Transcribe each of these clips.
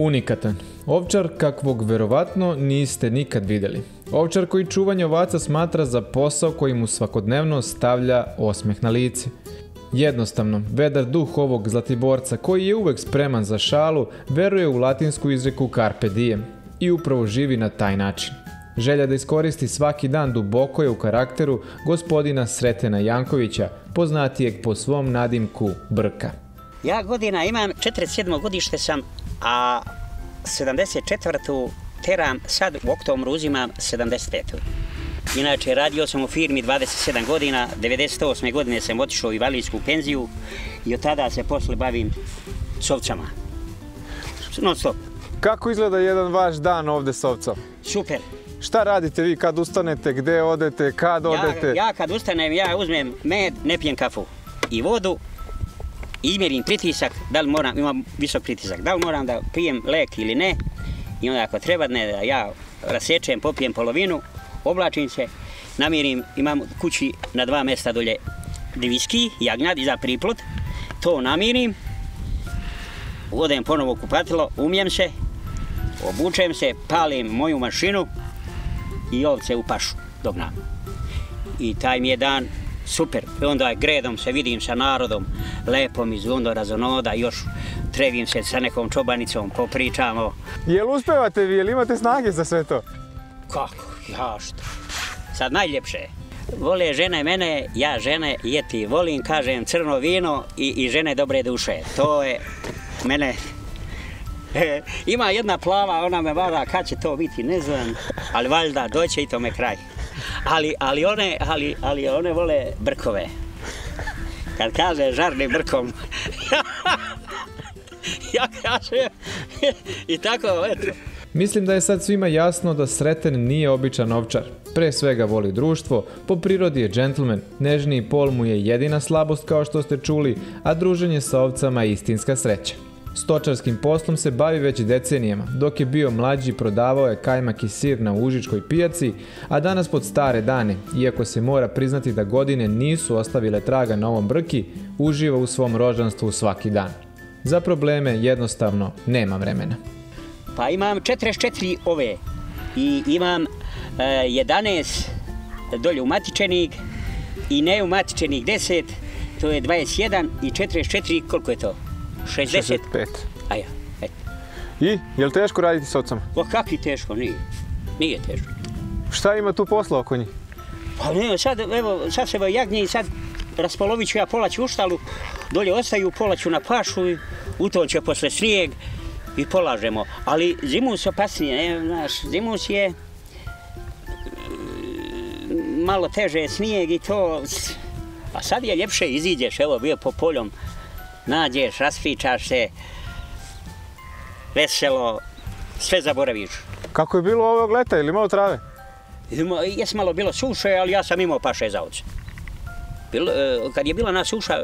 Unikatan. Ovčar kakvog verovatno niste nikad videli. Ovčar koji čuvanje ovaca smatra za posao koji mu svakodnevno stavlja osmeh na lice. Jednostavno, vedar duh ovog zlatiborca koji je uvek spreman za šalu, veruje u latinsku izreku Carpe Diem i upravo živi na taj način. Želja da iskoristi svaki dan duboko je u karakteru gospodina Sretena Jankovića, poznatijeg po svom nadimku Brka. Ja godina imam, 47. godište sam, a 74. teram, sad u oktobru uzimam 75. Inače, radio sam u firmi 27 godina, 98. godine sam otišao u invalidijsku penziju i od tada se posle bavim s ovcama. Non stop. Kako izgleda jedan vaš dan ovde s ovcom? Super. Šta radite vi kad ustanete, gde odete, kad odete? Ja, ja kad ustanem, ja uzmem med, ne pijem kafu i vodu, i mjerim pritisak, da li moram, imam visok pritisak, da li moram da pijem lek ili ne, i onda ako treba ne, da ja rasečem, popijem polovinu, oblačim se, namirim, imam kući na dva mjesta dolje diviski, jagnjad, iza priplot, to namirim, odem ponovo u kupatilo, umijem se, obučem se, palim moju mašinu i ovce u pašu dognam. I taj mi je dan super. I onda gredom se vidim sa narodom, lepo mi zundo razonoda, još trevim se sa nekom čobanicom, popričamo. Jel uspevate vi, jel imate snage za sve to? Kako? Ja što? Sad najljepše. Vole žene mene, ja žene jeti. Volim, kažem, crno vino i, i žene dobre duše. To je mene... Ima jedna plava, ona me vada, kad će to biti, ne znam. Ali valjda, doće i to me kraj. Ali, ali, one, ali, ali one vole brkove. Kad kaže žarni brkom, ja kažem, i tako, eto. Mislim da je sad svima jasno da Sreten nije običan ovčar. Pre svega voli društvo, po prirodi je džentlmen, nežniji pol mu je jedina slabost kao što ste čuli, a druženje sa ovcama je istinska sreća. Stočarskim poslom se bavi već decenijama. Dok je bio mlađi, prodavao je kajmak i sir na Užičkoj pijaci, a danas pod stare dane, iako se mora priznati da godine nisu ostavile traga na ovom brki, uživa u svom rožanstvu svaki dan. Za probleme jednostavno nema vremena. Pa imam 44 ove i imam e, 11 dolje umatičenih i neumatičenih 10, to je 21 i 44, koliko je to? 60? 65. A ja, eto. I, je li teško raditi s ocama? O, kakvi teško, nije. Nije teško. Šta ima tu posla oko njih? Pa ne, sad, evo, sad se jagnje i sad raspolovit ću ja pola ću u štalu, dolje ostaju, pola ću na pašu i u će posle snijeg i polažemo. Ali zimus opasnije, ne, znaš, zimus je mm, malo teže snijeg i to, a sad je ljepše, iziđeš, evo, bio po poljom, nađeš, raspričaš se, veselo, sve zaboraviš. Kako je bilo ovog leta, ili malo trave? Jes malo bilo suše, ali ja sam imao paše za ovce. Bilo, e, kad je bila na suša,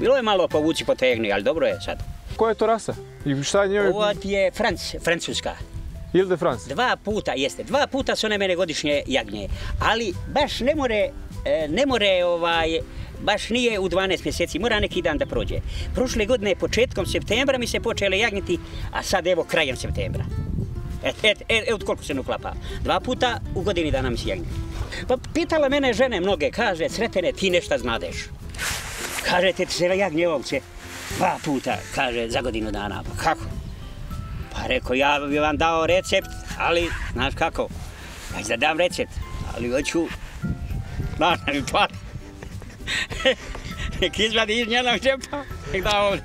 bilo je malo povuci po tegni, ali dobro je sad. Koja je to rasa? I šta je njoj? Ovo je Franc, Francuska. Ile de France? Dva puta, jeste, dva puta su one mene godišnje jagnje, ali baš ne more, e, ne more ovaj, baš nije u 12 mjeseci, mora neki dan da prođe. Prošle godine, početkom septembra mi se počele jagnjeti, a sad evo krajem septembra. Et, et, et, et, koliko se ne uklapa. Dva puta u godini dana mi se jagnje. Pa pitala mene žene mnoge, kaže, sretene, ti nešto znadeš. Kaže, te se jagnje ovce. Dva puta, kaže, za godinu dana. Pa kako? Pa rekao, ja bi vam dao recept, ali, znaš kako, ja da dam recept, ali hoću, znaš, da mi plati. Nek izvadi iz njenog džepa, nek da ovdje.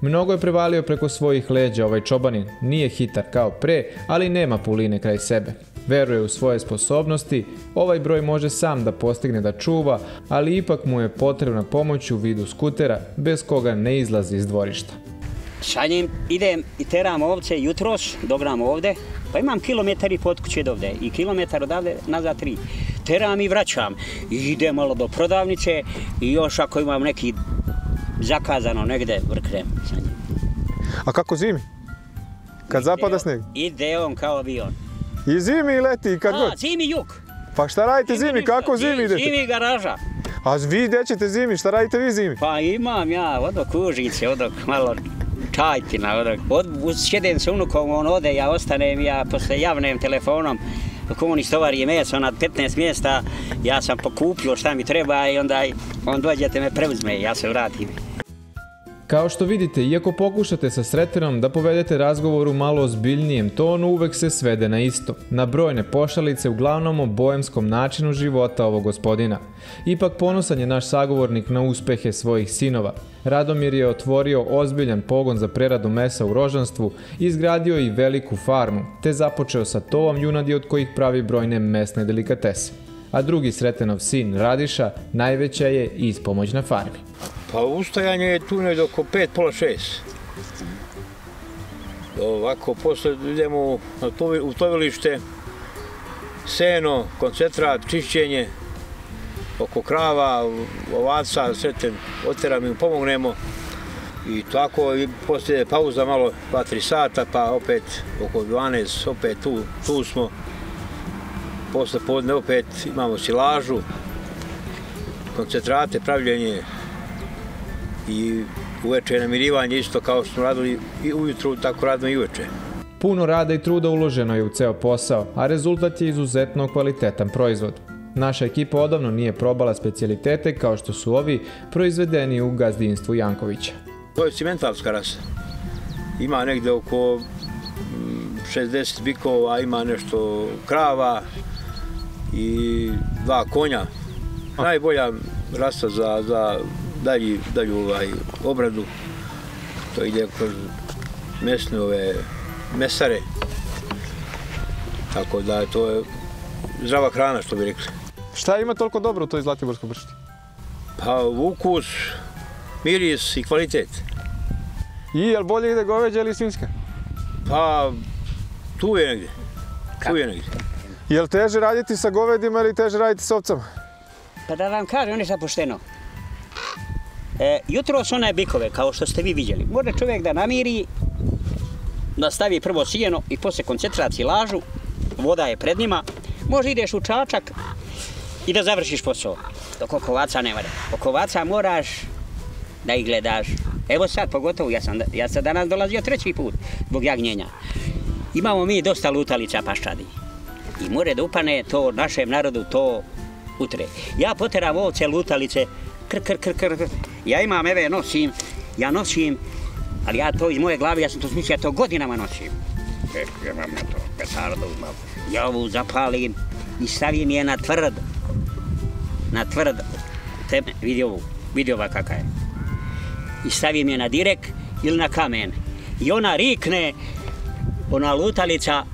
Mnogo je prevalio preko svojih leđa ovaj čobanin. Nije hitar kao pre, ali nema puline kraj sebe. Veruje u svoje sposobnosti, ovaj broj može sam da postigne da čuva, ali ipak mu je potrebna pomoć u vidu skutera, bez koga ne izlazi iz dvorišta. Sa njim idem i teram ovce jutros, dogram ovde, pa imam kilometar i pod kuće do ovde i kilometar odavde nazad tri. Teram i vraćam. I idem malo do prodavnice i još ako imam neki zakazano negde vrkrem sa njim. A kako zimi? Kad zapada sneg? Ide on kao avion. I zimi i leti, kad A, god. zimi jug. Pa šta radite zimi, ništa. kako zimi idete? Zimi garaža. A vi gdje ćete zimi, šta radite vi zimi? Pa imam ja, odo kužice, odo malo čajtina. Od, sjedem se unukom, on ode, ja ostanem, ja posle javnem telefonom, dok stovar je meso na 15 mjesta, ja sam pokupio šta mi treba i onda on dođete me preuzme, i ja se vratim. Kao što vidite, iako pokušate sa Sretenom da povedete razgovor u malo ozbiljnijem tonu, uvek se svede na isto. Na brojne pošalice, uglavnom o bojemskom načinu života ovog gospodina. Ipak ponosan je naš sagovornik na uspehe svojih sinova. Radomir je otvorio ozbiljan pogon za preradu mesa u rožanstvu, izgradio i veliku farmu, te započeo sa tovom junadi od kojih pravi brojne mesne delikatese. A drugi Sretenov sin, Radiša, najveća je ispomoć na farmi. Pa ustajanje je tu nekdo oko pet, pola šest. Ovako, posle idemo na to, u tovilište, seno, koncentrat, čišćenje, oko krava, ovaca, sve te oteram i pomognemo. I tako, i poslije pauza malo, 2-3 sata, pa opet oko 12, opet tu, tu smo. Posle podne opet imamo silažu, koncentrate, pravljenje, i uveče namirivanje isto kao što smo radili i ujutru, tako radimo i uveče. Puno rada i truda uloženo je u ceo posao, a rezultat je izuzetno kvalitetan proizvod. Naša ekipa odavno nije probala specialitete kao što su ovi proizvedeni u gazdinstvu Jankovića. To je cimentalska rasa. Ima negde oko 60 mm, bikova, ima nešto krava i dva konja. Najbolja rasa za, za dalji, dalju ovaj, obradu. To ide kroz mesne ove mesare. Tako da to je zdrava hrana, što bi rekli. Šta ima toliko dobro u toj Zlatiborskoj bršti? Pa ukus, miris i kvalitet. I, jel bolje ide goveđa ili svinska? Pa, tu je negdje. Tu je negdje. Je li teže raditi sa govedima ili teže raditi sa ovcama? Pa da vam kažem, nešto pošteno. E, jutro su one bikove, kao što ste vi vidjeli. Može čovjek da namiri, da stavi prvo sijeno i posle koncentracije lažu, voda je pred njima, može ideš u čačak i da završiš posao. Dok okovaca ne vada. Okovaca moraš da ih gledaš. Evo sad, pogotovo, ja sam, ja sam danas dolazio treći put zbog jagnjenja. Imamo mi dosta lutalica paščadi. I more da upane to našem narodu to utre. Ja poteram ovce lutalice, kr, kr, kr, kr. Ja imam, eve, nosim, ja nosim, ali ja to iz moje glave, ja sam to smislio, ja to godinama nosim. E, ja imam na to, petardu imam. Ja ovu zapalim i stavim je na tvrd. Na tvrd. Te, vidi ovu, vidi ova kaka je. I stavim je na direk ili na kamen. I ona rikne, ona lutalica,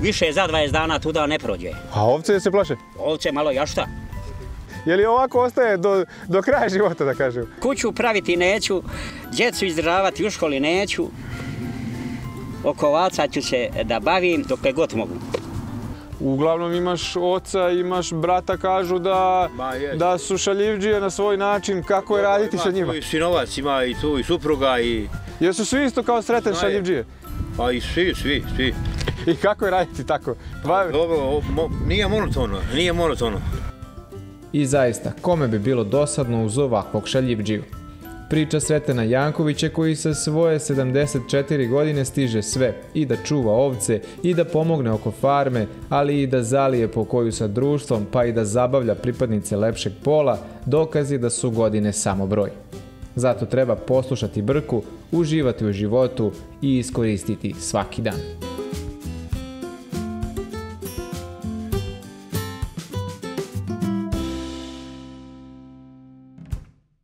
više za 20 dana tuda ne prođe. A ovce se plaše? Ovce malo jašta. Je li ovako ostaje do, do kraja života, da kažem? Kuću praviti neću, djecu izdravati u školi neću, oko ovaca ću se da bavim dok god mogu. Uglavnom imaš oca, imaš brata, kažu da, da su šaljivđije na svoj način, kako je raditi sa njima? Ima tu i sinovac, ima i tu i supruga i... Jesu svi isto kao sreten šaljivđije? Pa i svi, svi, svi. I kako je raditi tako? Dobro, nije monotono, nije monotono. I zaista, kome bi bilo dosadno uz ovakvog šaljivđiju? Priča Sretena Jankovića koji sa svoje 74 godine stiže sve i da čuva ovce i da pomogne oko farme, ali i da zalije po koju sa društvom pa i da zabavlja pripadnice lepšeg pola, dokazi da su godine samo broj. Zato treba poslušati brku, uživati u životu i iskoristiti svaki dan.